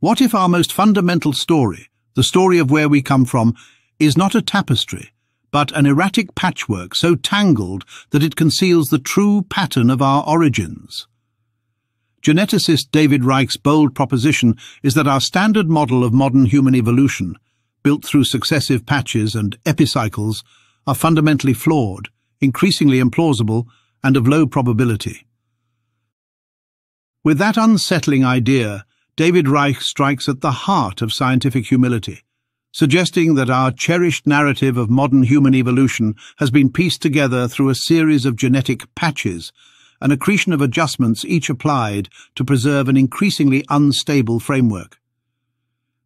What if our most fundamental story, the story of where we come from, is not a tapestry, but an erratic patchwork so tangled that it conceals the true pattern of our origins? Geneticist David Reich's bold proposition is that our standard model of modern human evolution, built through successive patches and epicycles, are fundamentally flawed, increasingly implausible, and of low probability. With that unsettling idea, David Reich strikes at the heart of scientific humility, suggesting that our cherished narrative of modern human evolution has been pieced together through a series of genetic patches, an accretion of adjustments each applied to preserve an increasingly unstable framework.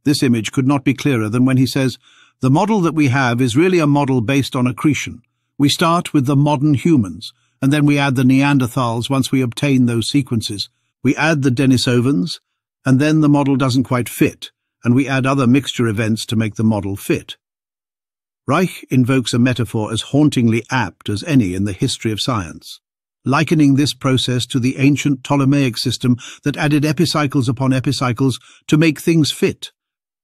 This image could not be clearer than when he says, the model that we have is really a model based on accretion. We start with the modern humans, and then we add the Neanderthals once we obtain those sequences. We add the Denisovans, and then the model doesn't quite fit, and we add other mixture events to make the model fit. Reich invokes a metaphor as hauntingly apt as any in the history of science, likening this process to the ancient Ptolemaic system that added epicycles upon epicycles to make things fit,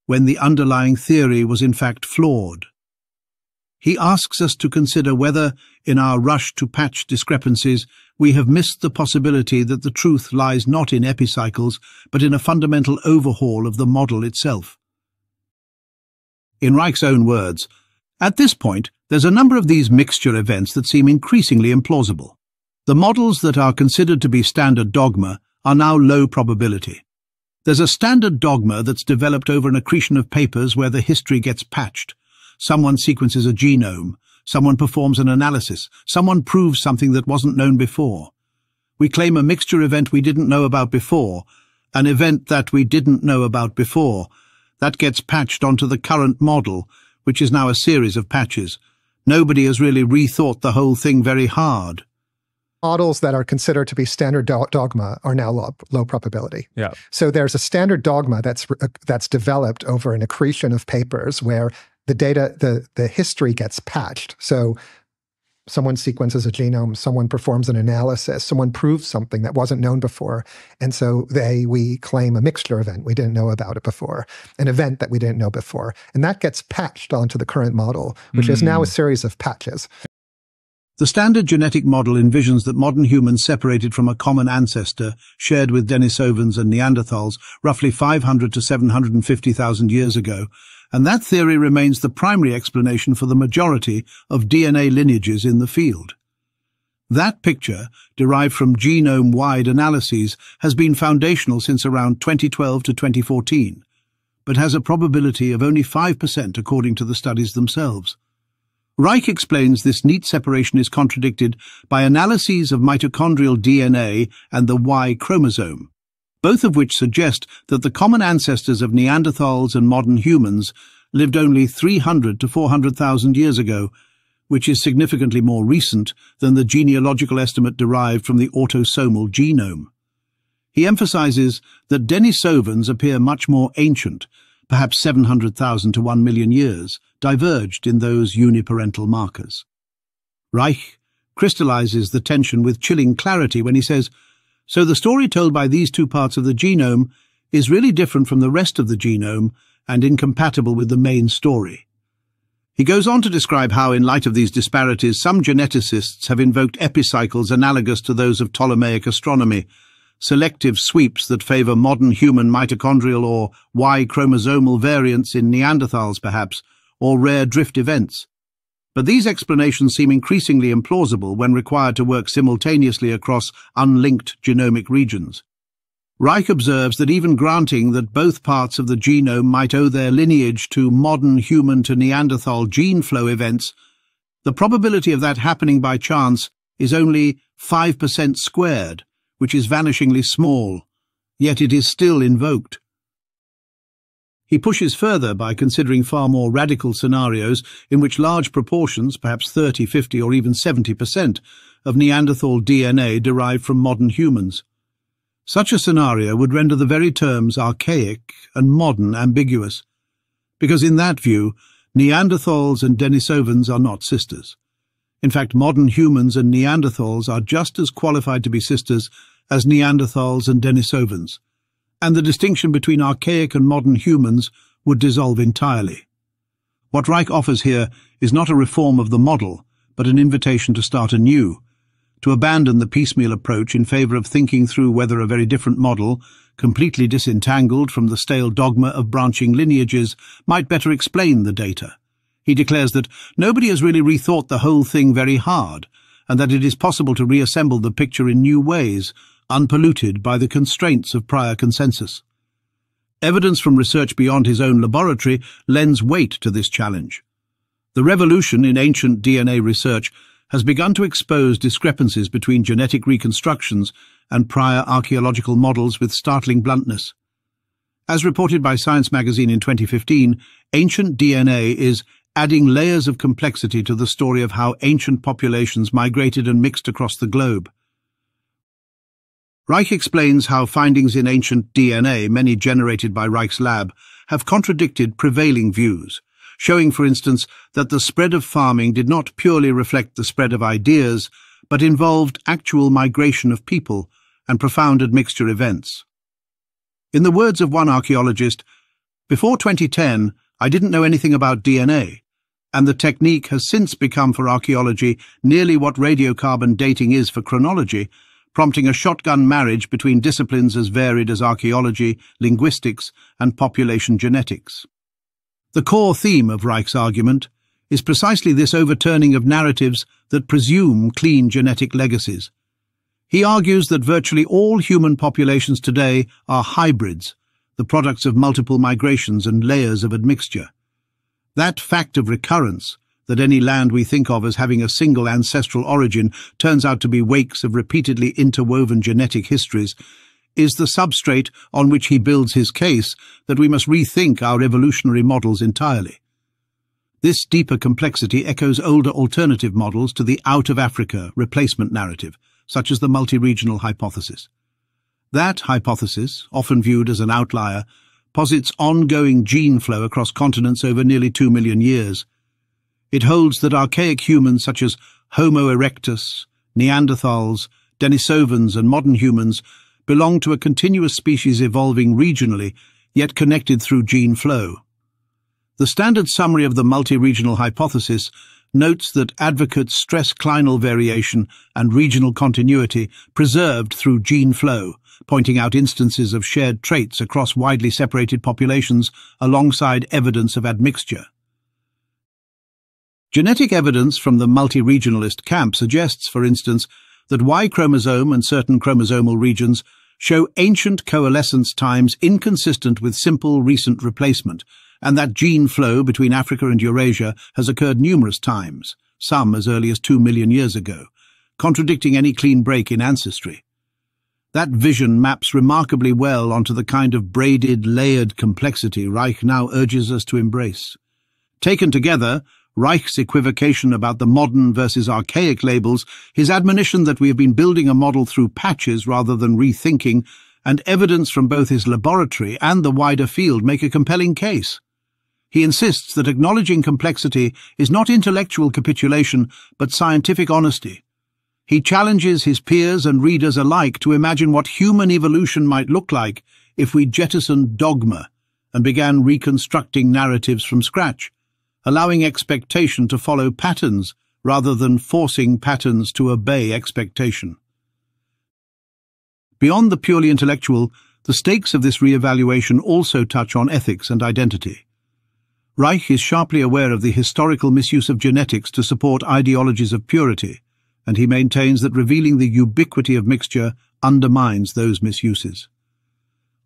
when the underlying theory was in fact flawed. He asks us to consider whether, in our rush to patch discrepancies, we have missed the possibility that the truth lies not in epicycles, but in a fundamental overhaul of the model itself. In Reich's own words, at this point, there's a number of these mixture events that seem increasingly implausible. The models that are considered to be standard dogma are now low probability. There's a standard dogma that's developed over an accretion of papers where the history gets patched. Someone sequences a genome, Someone performs an analysis. Someone proves something that wasn't known before. We claim a mixture event we didn't know about before, an event that we didn't know about before. That gets patched onto the current model, which is now a series of patches. Nobody has really rethought the whole thing very hard. Models that are considered to be standard do dogma are now low, low, probability. Yeah. So there's a standard dogma that's uh, that's developed over an accretion of papers where the data, the, the history gets patched. So someone sequences a genome, someone performs an analysis, someone proves something that wasn't known before. And so they we claim a mixture event. We didn't know about it before, an event that we didn't know before. And that gets patched onto the current model, which mm. is now a hmm. series of patches. The standard genetic model envisions that modern humans separated from a common ancestor shared with Denisovans and Neanderthals roughly 500 to 750,000 years ago, and that theory remains the primary explanation for the majority of DNA lineages in the field. That picture, derived from genome-wide analyses, has been foundational since around 2012 to 2014, but has a probability of only 5% according to the studies themselves. Reich explains this neat separation is contradicted by analyses of mitochondrial DNA and the Y chromosome, both of which suggest that the common ancestors of Neanderthals and modern humans lived only 300 to 400,000 years ago, which is significantly more recent than the genealogical estimate derived from the autosomal genome. He emphasizes that Denisovans appear much more ancient, perhaps 700,000 to 1 million years, diverged in those uniparental markers. Reich crystallizes the tension with chilling clarity when he says, so the story told by these two parts of the genome is really different from the rest of the genome and incompatible with the main story. He goes on to describe how, in light of these disparities, some geneticists have invoked epicycles analogous to those of Ptolemaic astronomy, selective sweeps that favour modern human mitochondrial or Y chromosomal variants in Neanderthals, perhaps, or rare drift events. But these explanations seem increasingly implausible when required to work simultaneously across unlinked genomic regions. Reich observes that even granting that both parts of the genome might owe their lineage to modern human to Neanderthal gene flow events, the probability of that happening by chance is only 5% squared, which is vanishingly small, yet it is still invoked. He pushes further by considering far more radical scenarios in which large proportions, perhaps 30, 50 or even 70%, of Neanderthal DNA derive from modern humans. Such a scenario would render the very terms archaic and modern ambiguous, because in that view, Neanderthals and Denisovans are not sisters. In fact, modern humans and Neanderthals are just as qualified to be sisters as Neanderthals and Denisovans and the distinction between archaic and modern humans would dissolve entirely. What Reich offers here is not a reform of the model, but an invitation to start anew, to abandon the piecemeal approach in favour of thinking through whether a very different model, completely disentangled from the stale dogma of branching lineages, might better explain the data. He declares that nobody has really rethought the whole thing very hard, and that it is possible to reassemble the picture in new ways, unpolluted by the constraints of prior consensus. Evidence from research beyond his own laboratory lends weight to this challenge. The revolution in ancient DNA research has begun to expose discrepancies between genetic reconstructions and prior archaeological models with startling bluntness. As reported by Science magazine in 2015, ancient DNA is adding layers of complexity to the story of how ancient populations migrated and mixed across the globe. Reich explains how findings in ancient DNA, many generated by Reich's lab, have contradicted prevailing views, showing, for instance, that the spread of farming did not purely reflect the spread of ideas, but involved actual migration of people and profound admixture events. In the words of one archaeologist, before 2010, I didn't know anything about DNA, and the technique has since become for archaeology nearly what radiocarbon dating is for chronology, prompting a shotgun marriage between disciplines as varied as archaeology, linguistics, and population genetics. The core theme of Reich's argument is precisely this overturning of narratives that presume clean genetic legacies. He argues that virtually all human populations today are hybrids, the products of multiple migrations and layers of admixture. That fact of recurrence, that any land we think of as having a single ancestral origin turns out to be wakes of repeatedly interwoven genetic histories, is the substrate on which he builds his case that we must rethink our evolutionary models entirely. This deeper complexity echoes older alternative models to the out-of-Africa replacement narrative, such as the multi-regional hypothesis. That hypothesis, often viewed as an outlier, posits ongoing gene flow across continents over nearly two million years. It holds that archaic humans such as Homo erectus, Neanderthals, Denisovans and modern humans belong to a continuous species evolving regionally, yet connected through gene flow. The standard summary of the multi-regional hypothesis notes that advocates stress clinal variation and regional continuity preserved through gene flow, pointing out instances of shared traits across widely separated populations alongside evidence of admixture. Genetic evidence from the multi-regionalist camp suggests, for instance, that Y chromosome and certain chromosomal regions show ancient coalescence times inconsistent with simple recent replacement, and that gene flow between Africa and Eurasia has occurred numerous times, some as early as two million years ago, contradicting any clean break in ancestry. That vision maps remarkably well onto the kind of braided, layered complexity Reich now urges us to embrace. Taken together, Reich's equivocation about the modern versus archaic labels, his admonition that we have been building a model through patches rather than rethinking, and evidence from both his laboratory and the wider field make a compelling case. He insists that acknowledging complexity is not intellectual capitulation, but scientific honesty. He challenges his peers and readers alike to imagine what human evolution might look like if we jettisoned dogma and began reconstructing narratives from scratch allowing expectation to follow patterns rather than forcing patterns to obey expectation. Beyond the purely intellectual, the stakes of this re-evaluation also touch on ethics and identity. Reich is sharply aware of the historical misuse of genetics to support ideologies of purity, and he maintains that revealing the ubiquity of mixture undermines those misuses.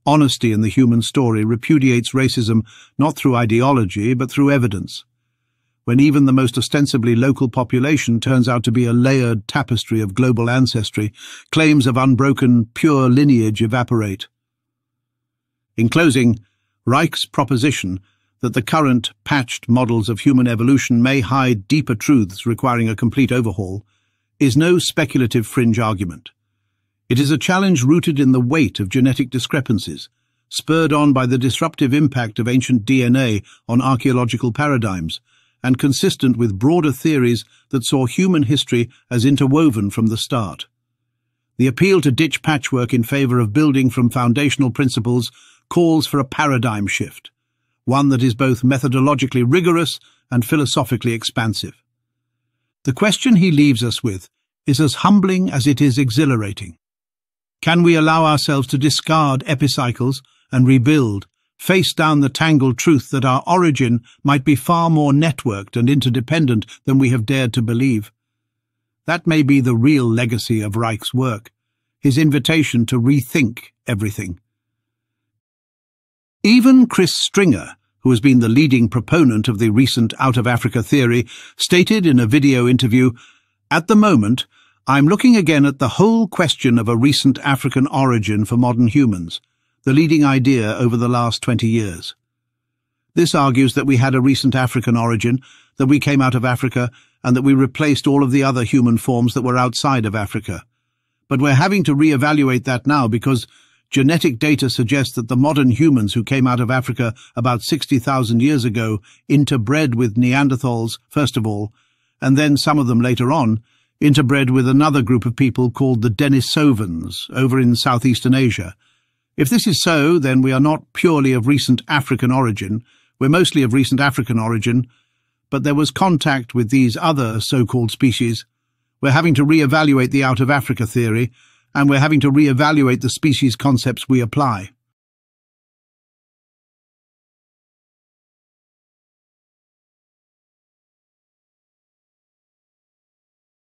Honesty in the human story repudiates racism not through ideology but through evidence. When even the most ostensibly local population turns out to be a layered tapestry of global ancestry, claims of unbroken, pure lineage evaporate. In closing, Reich's proposition that the current patched models of human evolution may hide deeper truths requiring a complete overhaul is no speculative fringe argument. It is a challenge rooted in the weight of genetic discrepancies, spurred on by the disruptive impact of ancient DNA on archaeological paradigms, and consistent with broader theories that saw human history as interwoven from the start. The appeal to ditch patchwork in favour of building from foundational principles calls for a paradigm shift, one that is both methodologically rigorous and philosophically expansive. The question he leaves us with is as humbling as it is exhilarating. Can we allow ourselves to discard epicycles and rebuild, face down the tangled truth that our origin might be far more networked and interdependent than we have dared to believe? That may be the real legacy of Reich's work, his invitation to rethink everything. Even Chris Stringer, who has been the leading proponent of the recent Out of Africa theory, stated in a video interview, At the moment, I'm looking again at the whole question of a recent African origin for modern humans, the leading idea over the last 20 years. This argues that we had a recent African origin, that we came out of Africa, and that we replaced all of the other human forms that were outside of Africa. But we're having to re-evaluate that now because genetic data suggests that the modern humans who came out of Africa about 60,000 years ago interbred with Neanderthals, first of all, and then some of them later on, interbred with another group of people called the Denisovans over in southeastern Asia. If this is so, then we are not purely of recent African origin, we're mostly of recent African origin, but there was contact with these other so-called species. We're having to re-evaluate the out-of-Africa theory, and we're having to re-evaluate the species concepts we apply.